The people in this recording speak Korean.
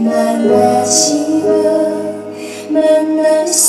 만나시면 만날 수